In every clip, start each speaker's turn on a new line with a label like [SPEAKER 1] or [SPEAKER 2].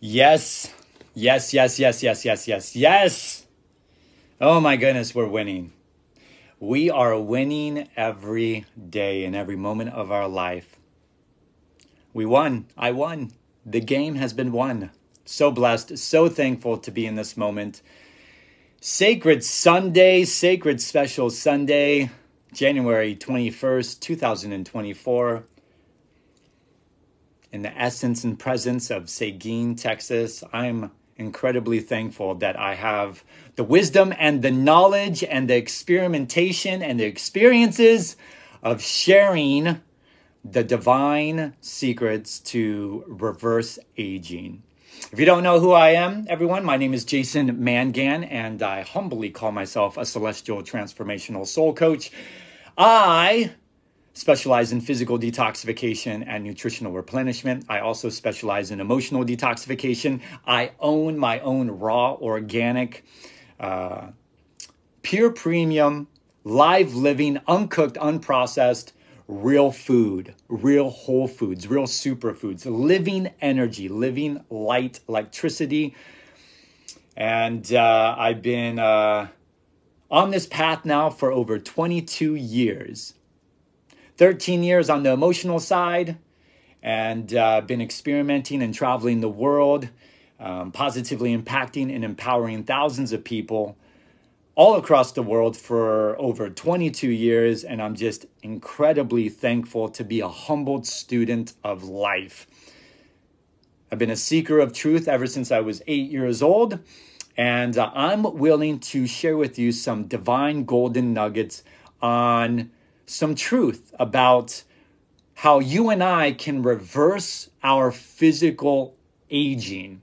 [SPEAKER 1] Yes, yes, yes, yes, yes, yes, yes, yes. Oh my goodness, we're winning. We are winning every day and every moment of our life. We won. I won. The game has been won. So blessed, so thankful to be in this moment. Sacred Sunday, sacred special Sunday, January 21st, 2024 in the essence and presence of Seguin, Texas. I'm incredibly thankful that I have the wisdom and the knowledge and the experimentation and the experiences of sharing the divine secrets to reverse aging. If you don't know who I am, everyone, my name is Jason Mangan, and I humbly call myself a celestial transformational soul coach. I specialize in physical detoxification and nutritional replenishment. I also specialize in emotional detoxification. I own my own raw, organic, uh, pure premium, live living, uncooked, unprocessed, real food, real whole foods, real superfoods, living energy, living light, electricity. And uh, I've been uh, on this path now for over 22 years. 13 years on the emotional side and uh, been experimenting and traveling the world, um, positively impacting and empowering thousands of people all across the world for over 22 years. And I'm just incredibly thankful to be a humbled student of life. I've been a seeker of truth ever since I was eight years old. And uh, I'm willing to share with you some divine golden nuggets on some truth about how you and I can reverse our physical aging.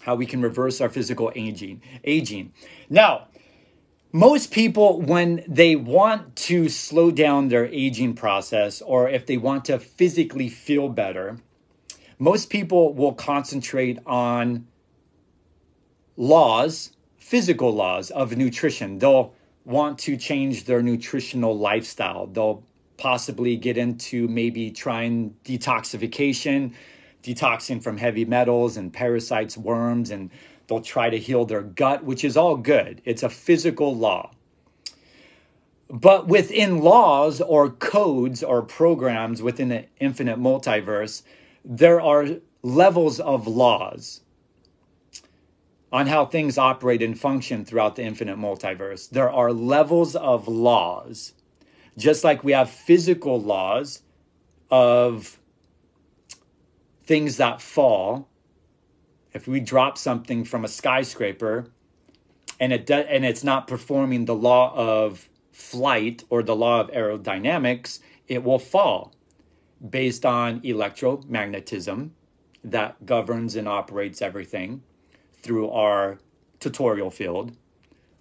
[SPEAKER 1] How we can reverse our physical aging. Aging. Now, most people, when they want to slow down their aging process or if they want to physically feel better, most people will concentrate on laws, physical laws of nutrition. They'll want to change their nutritional lifestyle. They'll possibly get into maybe trying detoxification, detoxing from heavy metals and parasites, worms, and they'll try to heal their gut, which is all good. It's a physical law. But within laws or codes or programs within the infinite multiverse, there are levels of laws on how things operate and function throughout the infinite multiverse. There are levels of laws, just like we have physical laws of things that fall. If we drop something from a skyscraper and it do, and it's not performing the law of flight or the law of aerodynamics, it will fall based on electromagnetism that governs and operates everything through our toroidal field,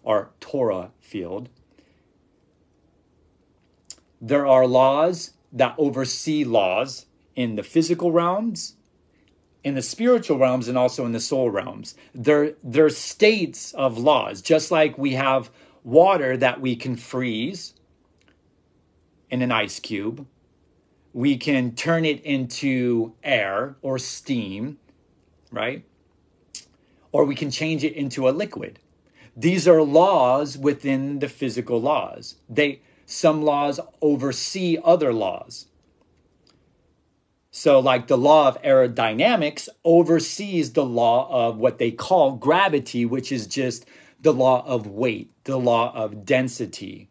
[SPEAKER 1] our Torah field. There are laws that oversee laws in the physical realms, in the spiritual realms, and also in the soul realms. They're, they're states of laws, just like we have water that we can freeze in an ice cube. We can turn it into air or steam, right? Or we can change it into a liquid. These are laws within the physical laws. They some laws oversee other laws. So, like the law of aerodynamics oversees the law of what they call gravity, which is just the law of weight, the law of density.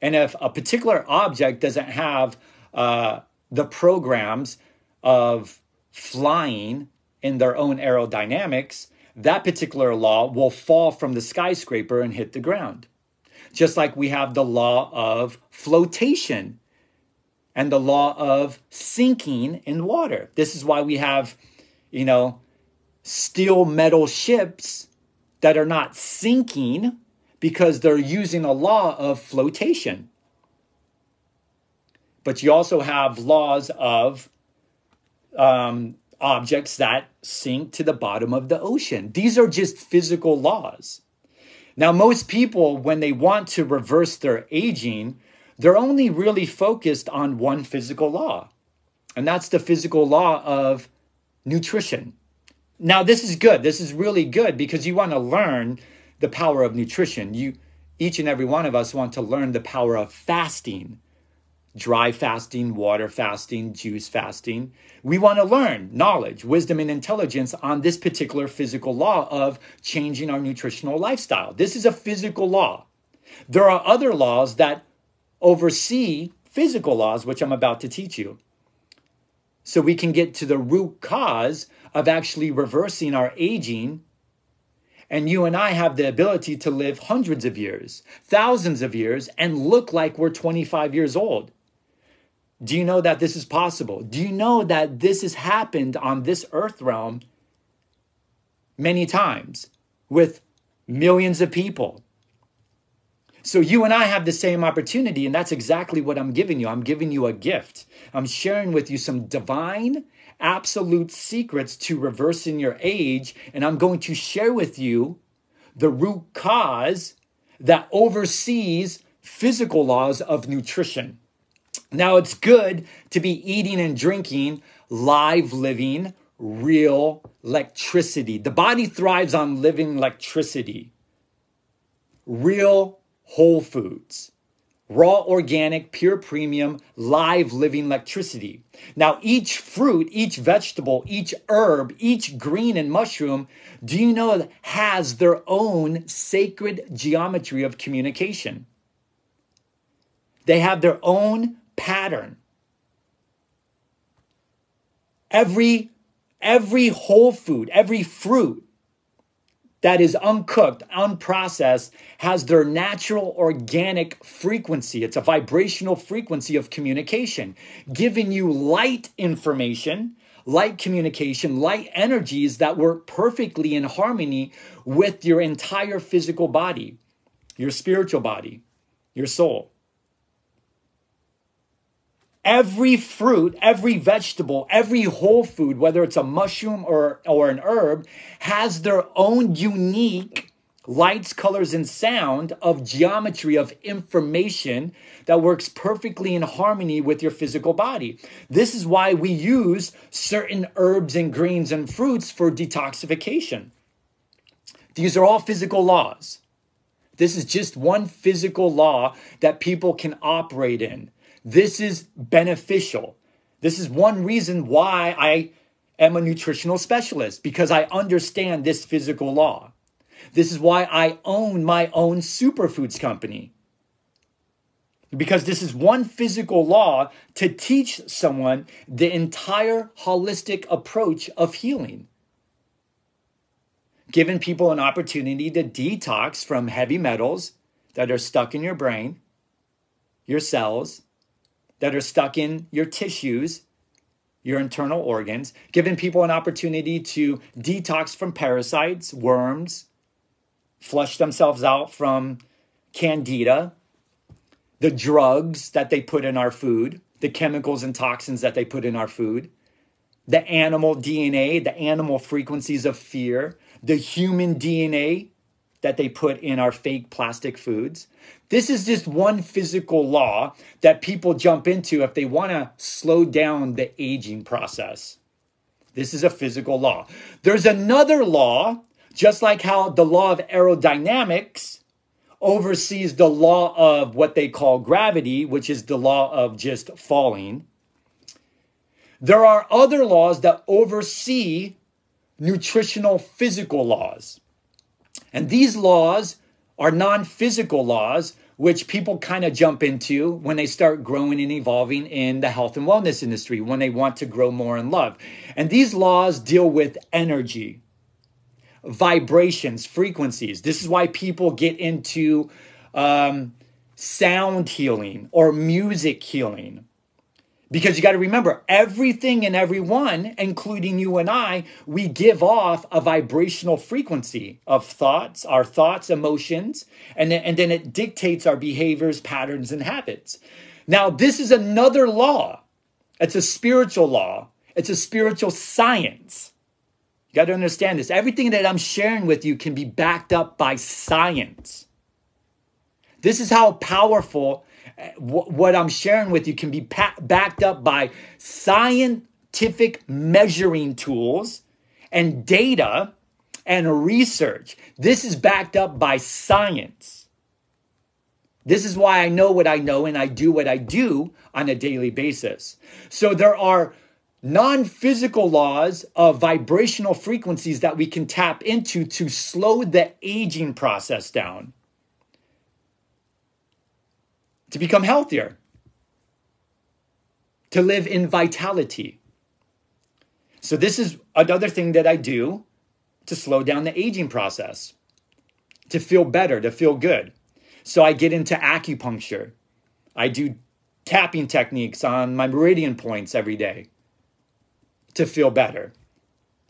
[SPEAKER 1] And if a particular object doesn't have uh, the programs of flying in their own aerodynamics, that particular law will fall from the skyscraper and hit the ground. Just like we have the law of flotation and the law of sinking in water. This is why we have, you know, steel metal ships that are not sinking because they're using a law of flotation. But you also have laws of um, objects that sink to the bottom of the ocean. These are just physical laws. Now, most people, when they want to reverse their aging, they're only really focused on one physical law, and that's the physical law of nutrition. Now, this is good. This is really good because you want to learn the power of nutrition. You, each and every one of us want to learn the power of fasting dry fasting, water fasting, juice fasting. We want to learn knowledge, wisdom, and intelligence on this particular physical law of changing our nutritional lifestyle. This is a physical law. There are other laws that oversee physical laws, which I'm about to teach you. So we can get to the root cause of actually reversing our aging. And you and I have the ability to live hundreds of years, thousands of years, and look like we're 25 years old. Do you know that this is possible? Do you know that this has happened on this earth realm many times with millions of people? So you and I have the same opportunity, and that's exactly what I'm giving you. I'm giving you a gift. I'm sharing with you some divine, absolute secrets to reversing your age, and I'm going to share with you the root cause that oversees physical laws of nutrition. Now, it's good to be eating and drinking live living, real electricity. The body thrives on living electricity, real whole foods, raw, organic, pure premium, live living electricity. Now, each fruit, each vegetable, each herb, each green and mushroom, do you know has their own sacred geometry of communication? They have their own pattern. Every every whole food, every fruit that is uncooked, unprocessed, has their natural organic frequency. It's a vibrational frequency of communication, giving you light information, light communication, light energies that work perfectly in harmony with your entire physical body, your spiritual body, your soul every fruit, every vegetable, every whole food, whether it's a mushroom or, or an herb, has their own unique lights, colors, and sound of geometry of information that works perfectly in harmony with your physical body. This is why we use certain herbs and greens and fruits for detoxification. These are all physical laws. This is just one physical law that people can operate in. This is beneficial. This is one reason why I am a nutritional specialist because I understand this physical law. This is why I own my own superfoods company. Because this is one physical law to teach someone the entire holistic approach of healing. Giving people an opportunity to detox from heavy metals that are stuck in your brain, your cells, that are stuck in your tissues, your internal organs, giving people an opportunity to detox from parasites, worms, flush themselves out from candida, the drugs that they put in our food, the chemicals and toxins that they put in our food, the animal DNA, the animal frequencies of fear, the human DNA that they put in our fake plastic foods. This is just one physical law that people jump into if they want to slow down the aging process. This is a physical law. There's another law, just like how the law of aerodynamics oversees the law of what they call gravity, which is the law of just falling. There are other laws that oversee nutritional physical laws. And these laws are non physical laws, which people kind of jump into when they start growing and evolving in the health and wellness industry, when they want to grow more in love. And these laws deal with energy, vibrations, frequencies. This is why people get into um, sound healing or music healing because you got to remember, everything and everyone, including you and I, we give off a vibrational frequency of thoughts, our thoughts, emotions, and then, and then it dictates our behaviors, patterns, and habits. Now, this is another law. It's a spiritual law, it's a spiritual science. You got to understand this. Everything that I'm sharing with you can be backed up by science. This is how powerful what I'm sharing with you can be backed up by scientific measuring tools and data and research. This is backed up by science. This is why I know what I know and I do what I do on a daily basis. So there are non physical laws of vibrational frequencies that we can tap into to slow the aging process down, to become healthier, to live in vitality. So, this is another thing that I do to slow down the aging process, to feel better, to feel good. So, I get into acupuncture. I do tapping techniques on my meridian points every day to feel better,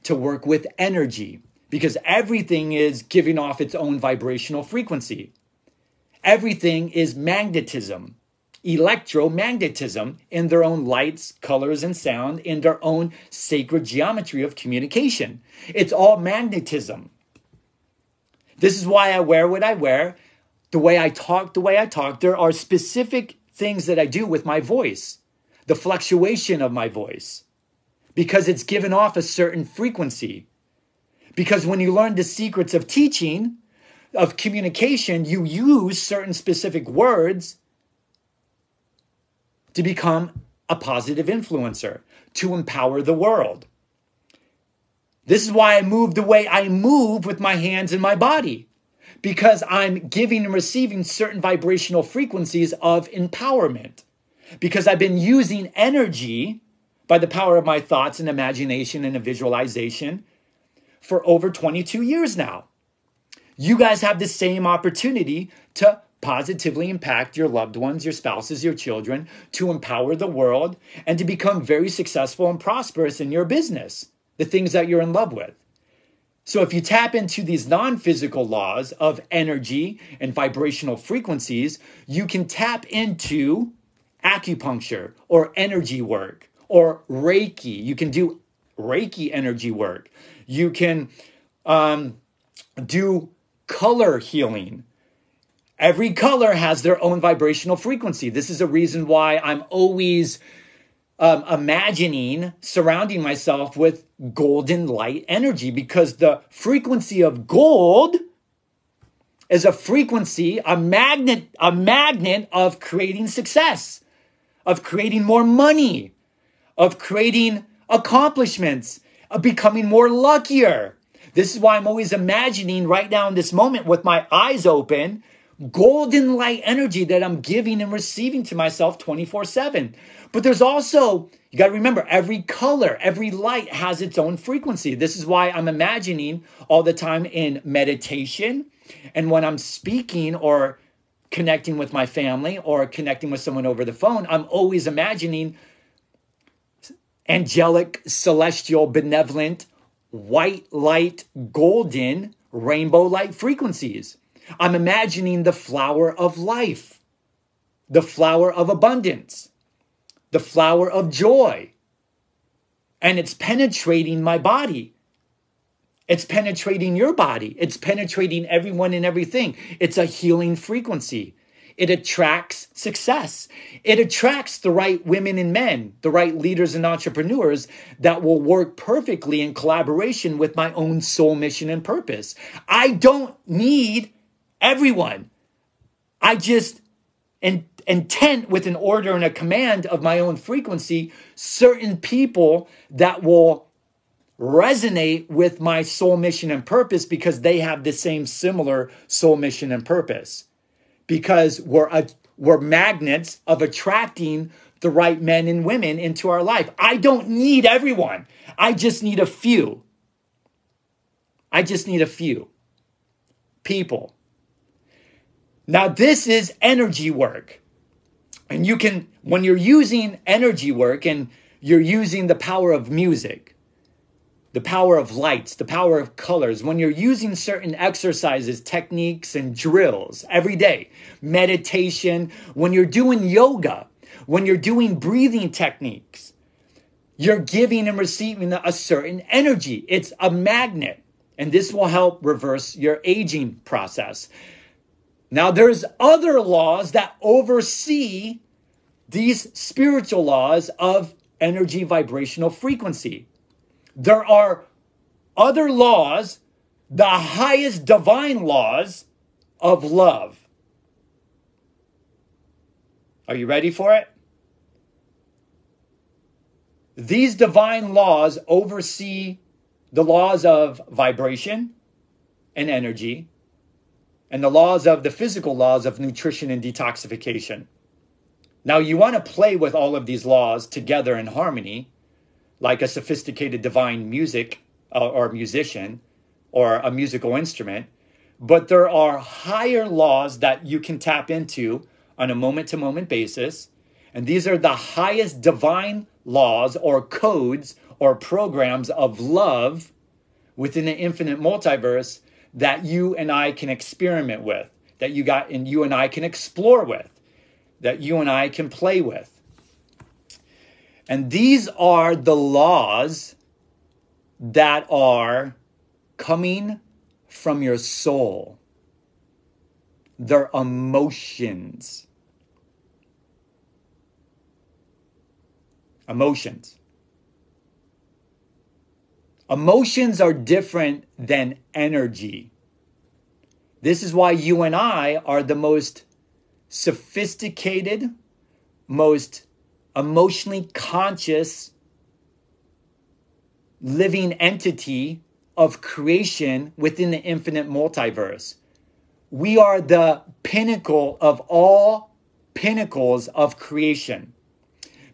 [SPEAKER 1] to work with energy, because everything is giving off its own vibrational frequency. Everything is magnetism electromagnetism in their own lights, colors, and sound, in their own sacred geometry of communication. It's all magnetism. This is why I wear what I wear, the way I talk, the way I talk. There are specific things that I do with my voice, the fluctuation of my voice, because it's given off a certain frequency. Because when you learn the secrets of teaching, of communication, you use certain specific words to become a positive influencer, to empower the world. This is why I move the way I move with my hands and my body, because I'm giving and receiving certain vibrational frequencies of empowerment. Because I've been using energy by the power of my thoughts and imagination and a visualization for over 22 years now. You guys have the same opportunity to positively impact your loved ones, your spouses, your children, to empower the world, and to become very successful and prosperous in your business, the things that you're in love with. So, if you tap into these non physical laws of energy and vibrational frequencies, you can tap into acupuncture or energy work or Reiki. You can do Reiki energy work. You can um, do color healing Every color has their own vibrational frequency. This is a reason why I'm always um, imagining surrounding myself with golden light energy because the frequency of gold is a frequency, a magnet, a magnet of creating success, of creating more money, of creating accomplishments, of becoming more luckier. This is why I'm always imagining right now in this moment with my eyes open golden light energy that I'm giving and receiving to myself 24 7. But there's also, you got to remember, every color, every light has its own frequency. This is why I'm imagining all the time in meditation and when I'm speaking or connecting with my family or connecting with someone over the phone, I'm always imagining angelic, celestial, benevolent, white light, golden, rainbow light frequencies. I'm imagining the flower of life, the flower of abundance, the flower of joy. And it's penetrating my body. It's penetrating your body. It's penetrating everyone and everything. It's a healing frequency. It attracts success. It attracts the right women and men, the right leaders and entrepreneurs that will work perfectly in collaboration with my own soul mission and purpose. I don't need everyone. I just in, intent with an order and a command of my own frequency certain people that will resonate with my soul mission and purpose because they have the same similar soul mission and purpose. Because we're a, we're magnets of attracting the right men and women into our life. I don't need everyone. I just need a few. I just need a few people now, this is energy work. And you can, when you're using energy work and you're using the power of music, the power of lights, the power of colors, when you're using certain exercises, techniques, and drills every day, meditation, when you're doing yoga, when you're doing breathing techniques, you're giving and receiving a certain energy. It's a magnet. And this will help reverse your aging process. Now, there's other laws that oversee these spiritual laws of energy vibrational frequency. There are other laws, the highest divine laws of love. Are you ready for it? These divine laws oversee the laws of vibration and energy and the laws of the physical laws of nutrition and detoxification. Now, you want to play with all of these laws together in harmony, like a sophisticated divine music uh, or musician or a musical instrument, but there are higher laws that you can tap into on a moment to moment basis. And these are the highest divine laws or codes or programs of love within the infinite multiverse that you and I can experiment with, that you got and you and I can explore with, that you and I can play with. And these are the laws that are coming from your soul. They're emotions. Emotions. Emotions are different than energy. This is why you and I are the most sophisticated, most emotionally conscious living entity of creation within the infinite multiverse. We are the pinnacle of all pinnacles of creation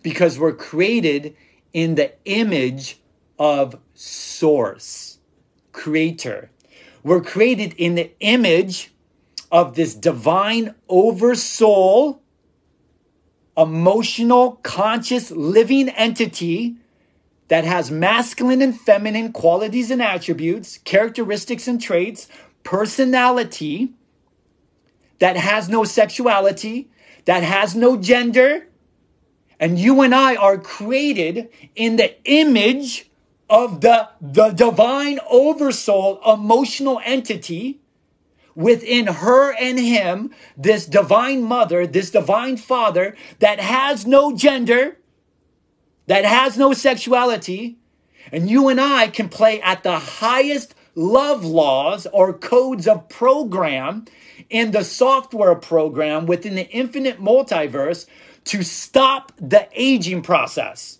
[SPEAKER 1] because we're created in the image of source, creator. We're created in the image of this divine oversoul, emotional, conscious, living entity that has masculine and feminine qualities and attributes, characteristics and traits, personality, that has no sexuality, that has no gender. And you and I are created in the image of the, the divine oversoul emotional entity within her and him, this divine mother, this divine father that has no gender, that has no sexuality, and you and I can play at the highest love laws or codes of program in the software program within the infinite multiverse to stop the aging process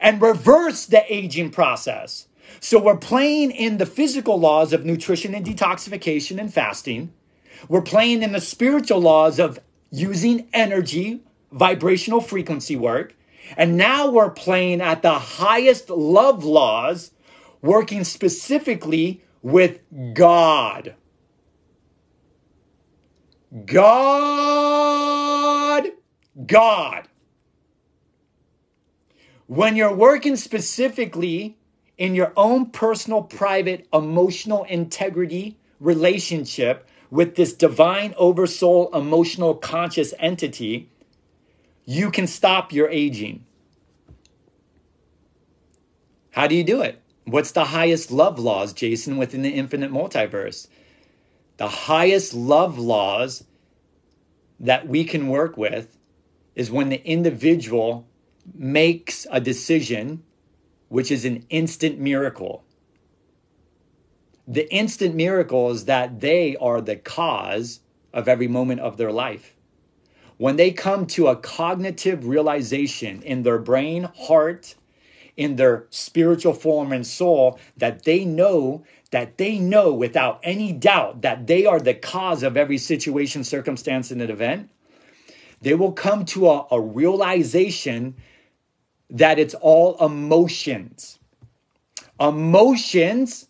[SPEAKER 1] and reverse the aging process. So we're playing in the physical laws of nutrition and detoxification and fasting. We're playing in the spiritual laws of using energy, vibrational frequency work. And now we're playing at the highest love laws, working specifically with God. God. God. When you're working specifically in your own personal, private, emotional integrity relationship with this divine oversoul, emotional, conscious entity, you can stop your aging. How do you do it? What's the highest love laws, Jason, within the infinite multiverse? The highest love laws that we can work with is when the individual makes a decision, which is an instant miracle. The instant miracle is that they are the cause of every moment of their life. When they come to a cognitive realization in their brain, heart, in their spiritual form and soul, that they know that they know without any doubt that they are the cause of every situation, circumstance, and event, they will come to a, a realization that it's all emotions. Emotions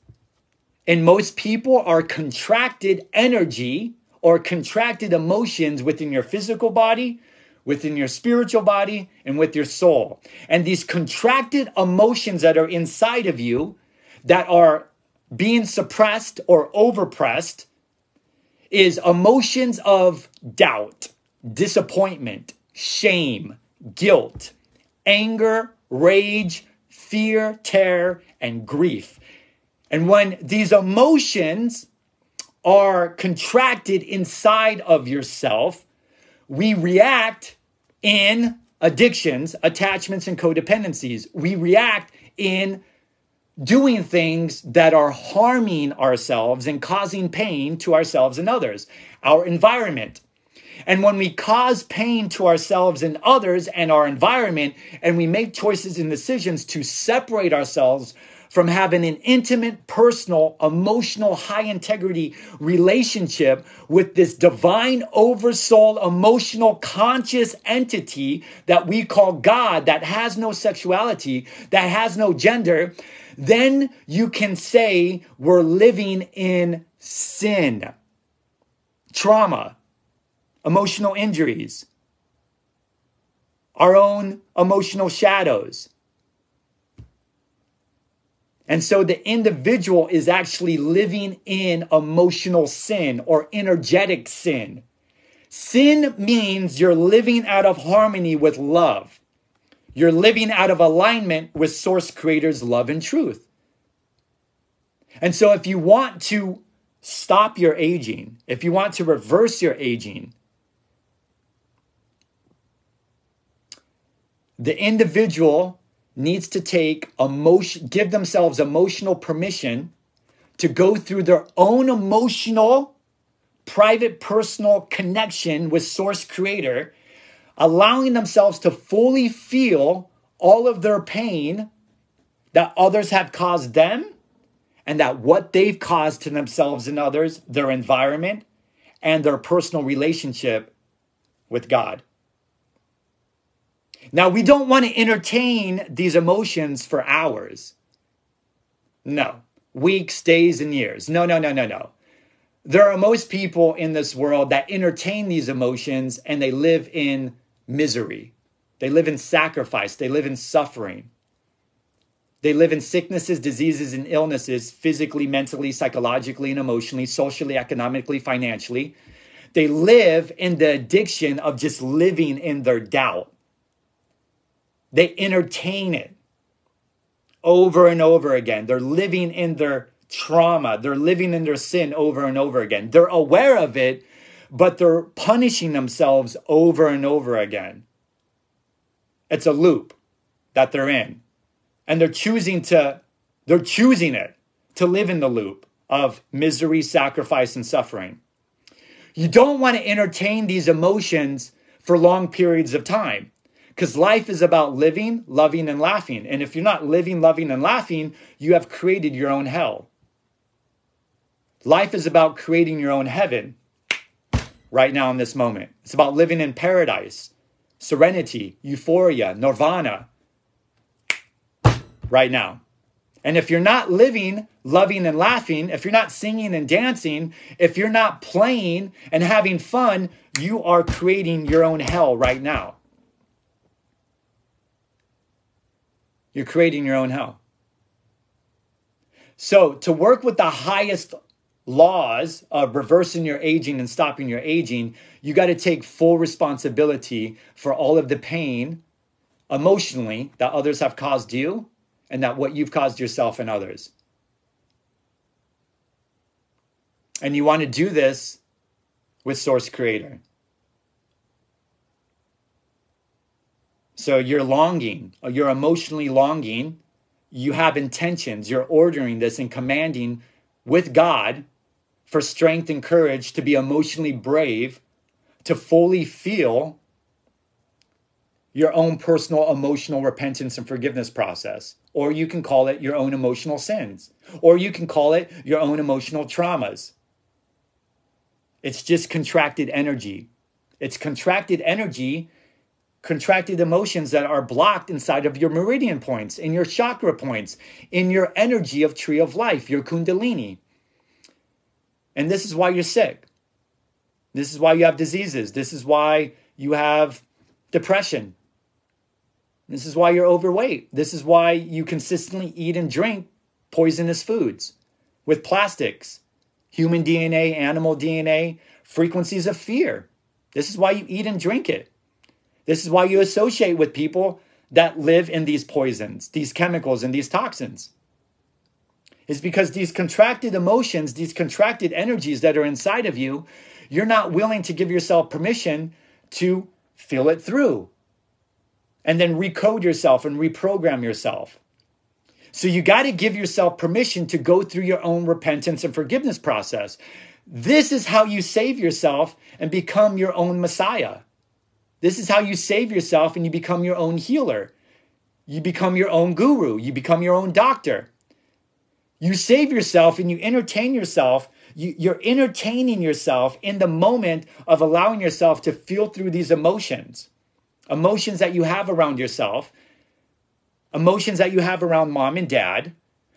[SPEAKER 1] in most people are contracted energy or contracted emotions within your physical body, within your spiritual body, and with your soul. And these contracted emotions that are inside of you that are being suppressed or overpressed is emotions of doubt, disappointment, shame, guilt, anger, rage, fear, terror, and grief. And when these emotions are contracted inside of yourself, we react in addictions, attachments, and codependencies. We react in doing things that are harming ourselves and causing pain to ourselves and others, our environment. And when we cause pain to ourselves and others and our environment, and we make choices and decisions to separate ourselves from having an intimate, personal, emotional, high integrity relationship with this divine oversoul, emotional, conscious entity that we call God, that has no sexuality, that has no gender, then you can say we're living in sin, trauma, emotional injuries, our own emotional shadows. And so the individual is actually living in emotional sin or energetic sin. Sin means you're living out of harmony with love. You're living out of alignment with Source Creator's love and truth. And so, if you want to stop your aging, if you want to reverse your aging, the individual needs to take emotion, give themselves emotional permission to go through their own emotional, private, personal connection with Source Creator allowing themselves to fully feel all of their pain that others have caused them and that what they've caused to themselves and others, their environment, and their personal relationship with God. Now, we don't want to entertain these emotions for hours. No, weeks, days, and years. No, no, no, no, no. There are most people in this world that entertain these emotions and they live in misery. They live in sacrifice. They live in suffering. They live in sicknesses, diseases, and illnesses, physically, mentally, psychologically, and emotionally, socially, economically, financially. They live in the addiction of just living in their doubt. They entertain it over and over again. They're living in their trauma. They're living in their sin over and over again. They're aware of it, but they're punishing themselves over and over again. It's a loop that they're in. And they're choosing to, they're choosing it to live in the loop of misery, sacrifice, and suffering. You don't want to entertain these emotions for long periods of time because life is about living, loving, and laughing. And if you're not living, loving, and laughing, you have created your own hell. Life is about creating your own heaven right now in this moment. It's about living in paradise, serenity, euphoria, nirvana right now. And if you're not living, loving, and laughing, if you're not singing and dancing, if you're not playing and having fun, you are creating your own hell right now. You're creating your own hell. So, to work with the highest laws of reversing your aging and stopping your aging, you got to take full responsibility for all of the pain emotionally that others have caused you and that what you've caused yourself and others. And you want to do this with Source Creator. So you're longing, uh, you're emotionally longing, you have intentions, you're ordering this and commanding with God for strength and courage to be emotionally brave, to fully feel your own personal emotional repentance and forgiveness process. Or you can call it your own emotional sins. Or you can call it your own emotional traumas. It's just contracted energy. It's contracted energy, contracted emotions that are blocked inside of your meridian points, in your chakra points, in your energy of tree of life, your kundalini. And this is why you're sick. This is why you have diseases. This is why you have depression. This is why you're overweight. This is why you consistently eat and drink poisonous foods with plastics, human DNA, animal DNA, frequencies of fear. This is why you eat and drink it. This is why you associate with people that live in these poisons, these chemicals, and these toxins is because these contracted emotions, these contracted energies that are inside of you, you're not willing to give yourself permission to feel it through and then recode yourself and reprogram yourself. So you got to give yourself permission to go through your own repentance and forgiveness process. This is how you save yourself and become your own Messiah. This is how you save yourself and you become your own healer. You become your own guru. You become your own doctor. You save yourself and you entertain yourself. You, are entertaining yourself in the moment of allowing yourself to feel through these emotions, emotions that you have around yourself, emotions that you have around mom and dad,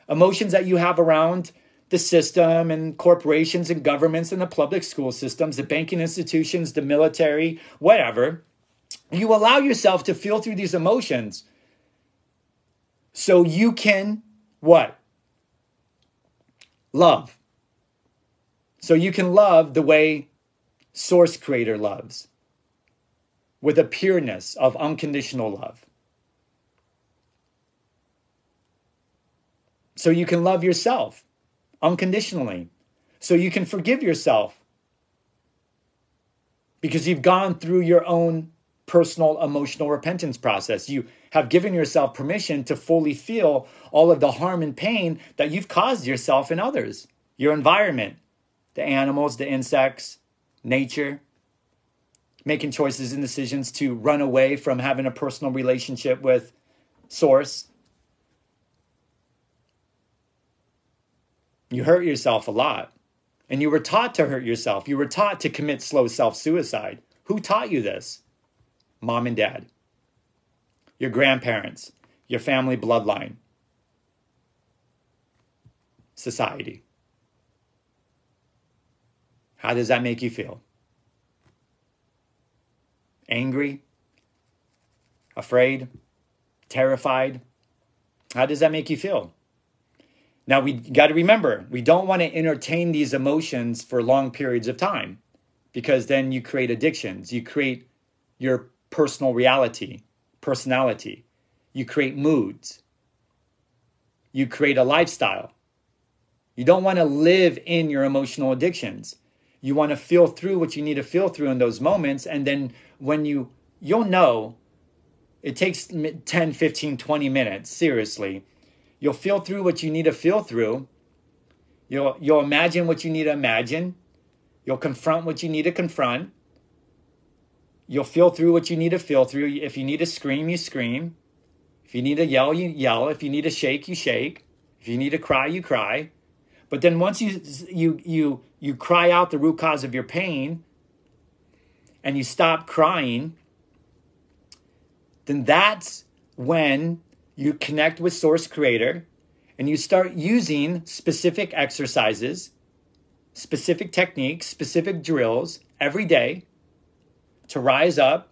[SPEAKER 1] emotions that you have around the system and corporations and governments and the public school systems, the banking institutions, the military, whatever. You allow yourself to feel through these emotions so you can what? Love. So you can love the way Source Creator loves with a pureness of unconditional love. So you can love yourself unconditionally. So you can forgive yourself because you've gone through your own personal emotional repentance process. You have given yourself permission to fully feel all of the harm and pain that you've caused yourself and others, your environment, the animals, the insects, nature, making choices and decisions to run away from having a personal relationship with Source. You hurt yourself a lot. And you were taught to hurt yourself. You were taught to commit slow self suicide. Who taught you this? Mom and dad your grandparents, your family bloodline, society. How does that make you feel? Angry? Afraid? Terrified? How does that make you feel? Now, we got to remember, we don't want to entertain these emotions for long periods of time because then you create addictions. You create your personal reality personality. You create moods. You create a lifestyle. You don't want to live in your emotional addictions. You want to feel through what you need to feel through in those moments. And then when you, you'll know it takes 10, 15, 20 minutes, seriously. You'll feel through what you need to feel through. You'll, you'll imagine what you need to imagine. You'll confront what you need to confront. You'll feel through what you need to feel through. If you need to scream, you scream. If you need to yell, you yell. If you need to shake, you shake. If you need to cry, you cry. But then once you you you you cry out the root cause of your pain and you stop crying, then that's when you connect with source creator and you start using specific exercises, specific techniques, specific drills every day to rise up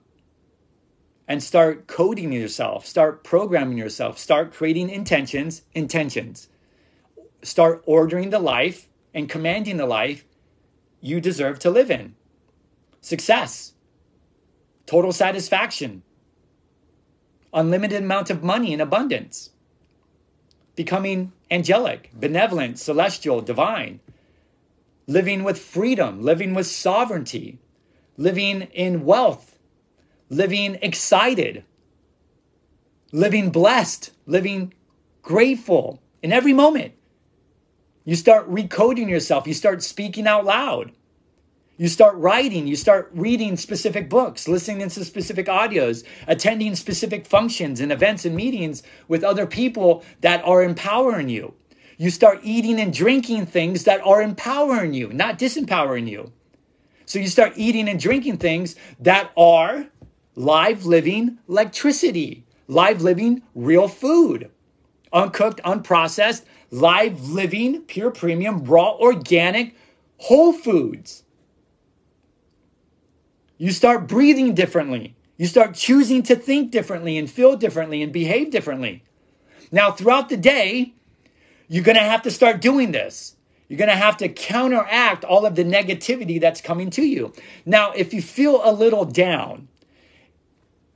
[SPEAKER 1] and start coding yourself, start programming yourself, start creating intentions, intentions. Start ordering the life and commanding the life you deserve to live in. Success, total satisfaction, unlimited amount of money in abundance, becoming angelic, benevolent, celestial, divine, living with freedom, living with sovereignty, living in wealth, living excited, living blessed, living grateful in every moment. You start recoding yourself, you start speaking out loud. You start writing, you start reading specific books, listening to specific audios, attending specific functions and events and meetings with other people that are empowering you. You start eating and drinking things that are empowering you, not disempowering you. So you start eating and drinking things that are live living electricity, live living real food, uncooked, unprocessed, live living, pure premium, raw, organic, whole foods. You start breathing differently. You start choosing to think differently and feel differently and behave differently. Now, throughout the day, you're going to have to start doing this. You're going to have to counteract all of the negativity that's coming to you. Now, if you feel a little down,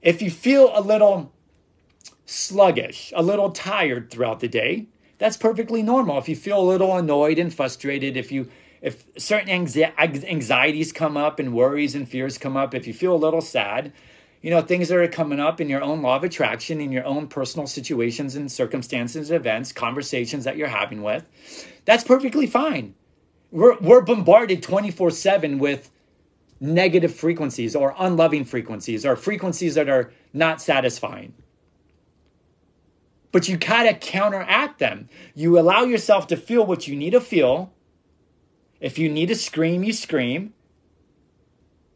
[SPEAKER 1] if you feel a little sluggish, a little tired throughout the day, that's perfectly normal. If you feel a little annoyed and frustrated, if you if certain anxieties come up and worries and fears come up, if you feel a little sad, you know, things that are coming up in your own law of attraction, in your own personal situations and circumstances, events, conversations that you're having with. That's perfectly fine. We're, we're bombarded 24 7 with negative frequencies or unloving frequencies or frequencies that are not satisfying. But you gotta counteract them. You allow yourself to feel what you need to feel. If you need to scream, you scream.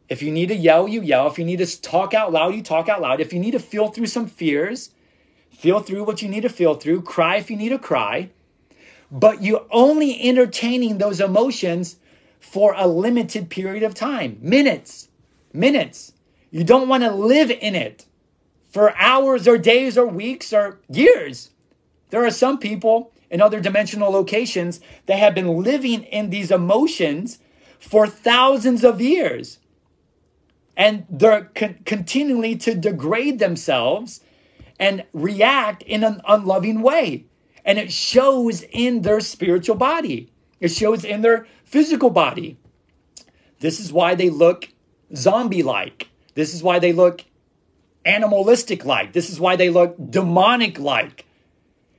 [SPEAKER 1] If you need to yell, you yell. If you need to talk out loud, you talk out loud. If you need to feel through some fears, feel through what you need to feel through. Cry if you need to cry. But you're only entertaining those emotions for a limited period of time minutes, minutes. You don't want to live in it for hours or days or weeks or years. There are some people in other dimensional locations that have been living in these emotions for thousands of years. And they're con- continually to degrade themselves and react in an unloving way. And it shows in their spiritual body, it shows in their physical body. This is why they look zombie like. This is why they look animalistic like. This is why they look demonic like.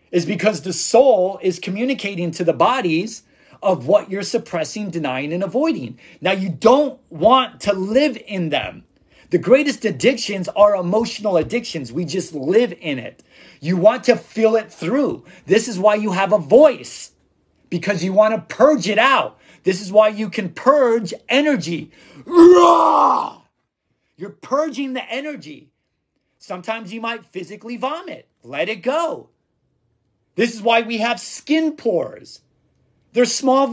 [SPEAKER 1] Is because the soul is communicating to the bodies of what you're suppressing, denying, and avoiding. Now, you don't want to live in them. The greatest addictions are emotional addictions. We just live in it. You want to feel it through. This is why you have a voice because you want to purge it out. This is why you can purge energy. You're purging the energy. Sometimes you might physically vomit. Let it go. This is why we have skin pores. They're small,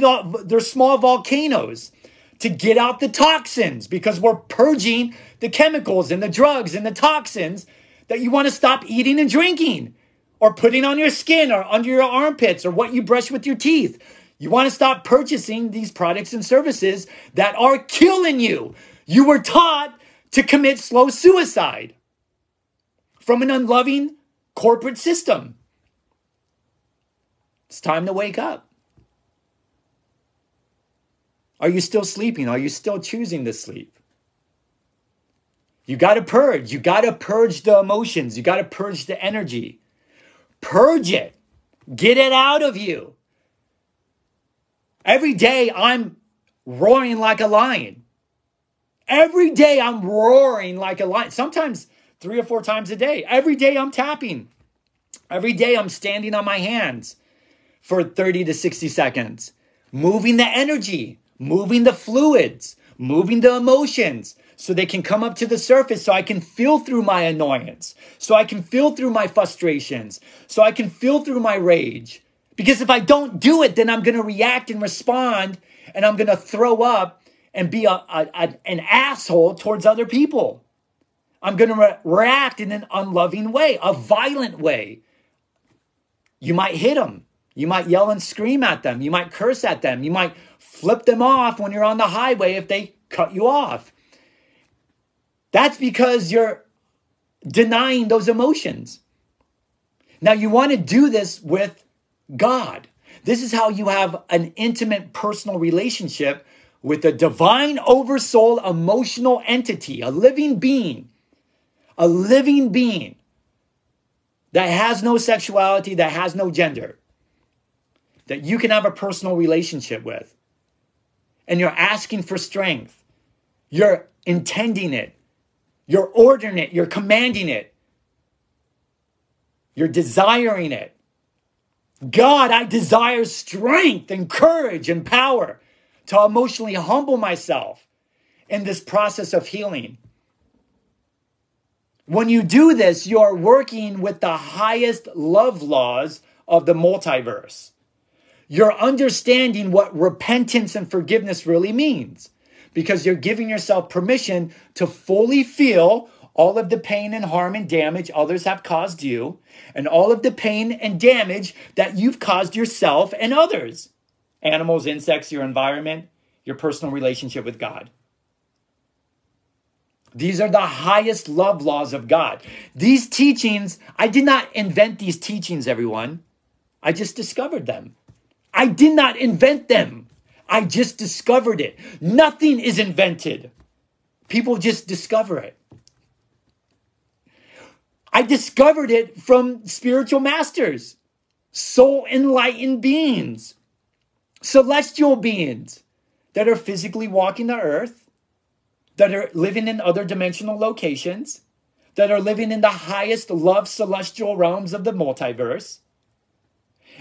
[SPEAKER 1] they're small volcanoes to get out the toxins because we're purging the chemicals and the drugs and the toxins that you want to stop eating and drinking or putting on your skin or under your armpits or what you brush with your teeth. You want to stop purchasing these products and services that are killing you. You were taught to commit slow suicide from an unloving corporate system. It's time to wake up. Are you still sleeping? Are you still choosing to sleep? You got to purge. You got to purge the emotions. You got to purge the energy. Purge it. Get it out of you. Every day I'm roaring like a lion. Every day I'm roaring like a lion. Sometimes three or four times a day. Every day I'm tapping. Every day I'm standing on my hands for 30 to 60 seconds, moving the energy, moving the fluids, moving the emotions so they can come up to the surface so I can feel through my annoyance, so I can feel through my frustrations, so I can feel through my rage. Because if I don't do it, then I'm going to react and respond and I'm going to throw up and be a, a, a, an asshole towards other people. I'm going to re- react in an unloving way, a violent way. You might hit them. You might yell and scream at them. You might curse at them. You might flip them off when you're on the highway if they cut you off. That's because you're denying those emotions. Now, you want to do this with God. This is how you have an intimate personal relationship with a divine oversoul emotional entity, a living being a living being that has no sexuality, that has no gender, that you can have a personal relationship with. And you're asking for strength. You're intending it. You're ordering it. You're commanding it. You're desiring it. God, I desire strength and courage and power to emotionally humble myself in this process of healing. When you do this, you're working with the highest love laws of the multiverse. You're understanding what repentance and forgiveness really means because you're giving yourself permission to fully feel all of the pain and harm and damage others have caused you, and all of the pain and damage that you've caused yourself and others animals, insects, your environment, your personal relationship with God. These are the highest love laws of God. These teachings, I did not invent these teachings, everyone. I just discovered them. I did not invent them. I just discovered it. Nothing is invented. People just discover it. I discovered it from spiritual masters, soul enlightened beings, celestial beings that are physically walking the earth, that are living in other dimensional locations, that are living in the highest love celestial realms of the multiverse.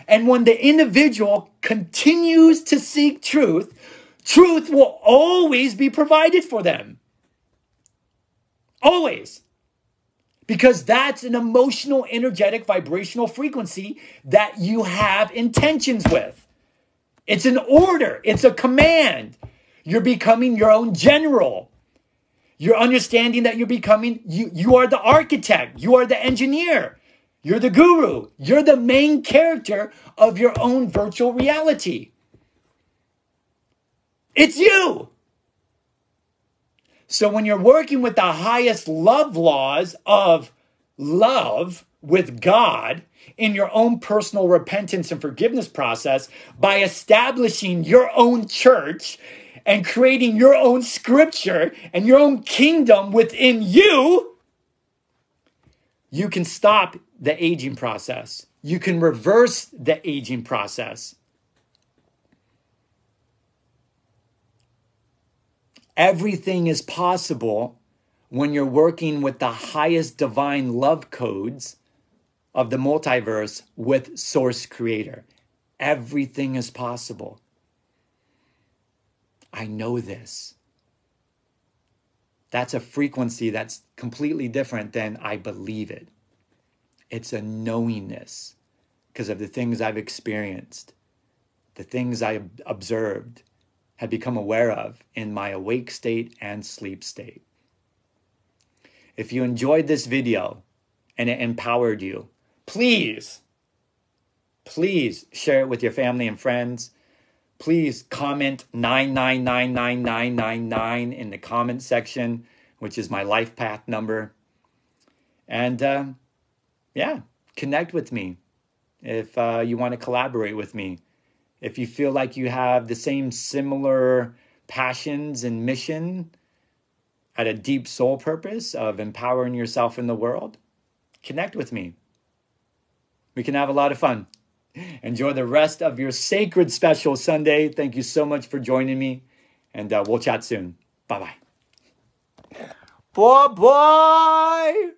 [SPEAKER 1] And when the individual continues to seek truth, truth will always be provided for them. Always. Because that's an emotional, energetic, vibrational frequency that you have intentions with. It's an order, it's a command. You're becoming your own general. You're understanding that you're becoming, you, you are the architect, you are the engineer, you're the guru, you're the main character of your own virtual reality. It's you. So when you're working with the highest love laws of love with God in your own personal repentance and forgiveness process by establishing your own church and creating your own scripture and your own kingdom within you, you can stop the aging process. You can reverse the aging process. Everything is possible when you're working with the highest divine love codes of the multiverse with Source Creator. Everything is possible. I know this. That's a frequency that's completely different than I believe it. It's a knowingness because of the things I've experienced, the things I observed, had become aware of in my awake state and sleep state. If you enjoyed this video and it empowered you, please, please share it with your family and friends. Please comment 9999999 in the comment section, which is my life path number. And uh, yeah, connect with me if uh, you want to collaborate with me if you feel like you have the same similar passions and mission at a deep soul purpose of empowering yourself in the world, connect with me. We can have a lot of fun. Enjoy the rest of your sacred special Sunday. Thank you so much for joining me, and uh, we'll chat soon. Bye bye.
[SPEAKER 2] Bye bye.